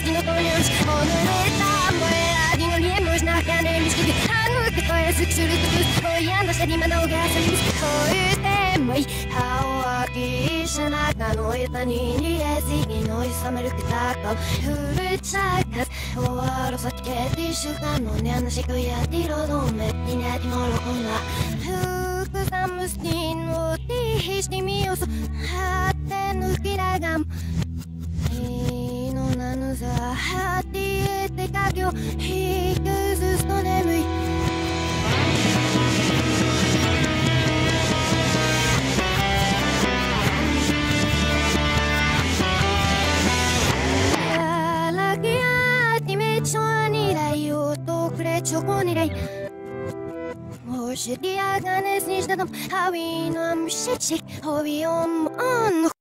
wszystkim odpowiedź One tam, moje radiolie można janem być Kiedy hanuk to jest który to jest Twoja nasza nie ma noga Sojusz to jest mój Hałaki szanak na moje tani Nie jest i no i sam ryk tak to Wróć czas 終わる先で一週間のね話がやっているのめになりもろこなふくさむすにのてひしてみよそはってぬきらがんさハッピーって影を引き崩すと眠い Should be a gun as niche that I'm having, I'm shit, shit, hobby on, on.